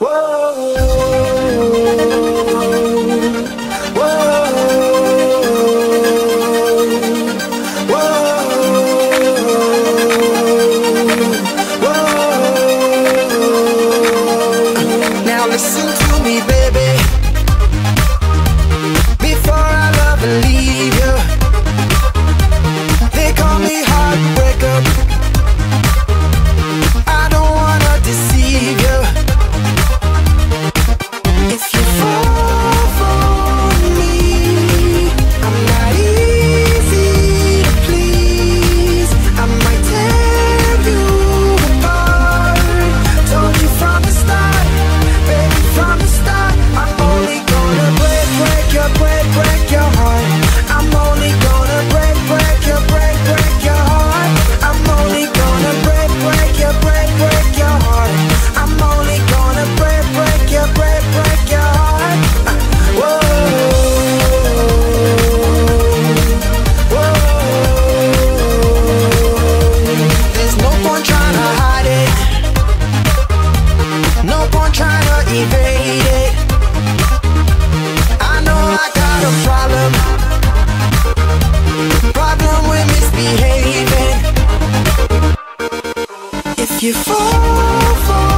Whoa. I know I got a problem. Problem with misbehaving. If you fall, fall